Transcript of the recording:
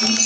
Jesus.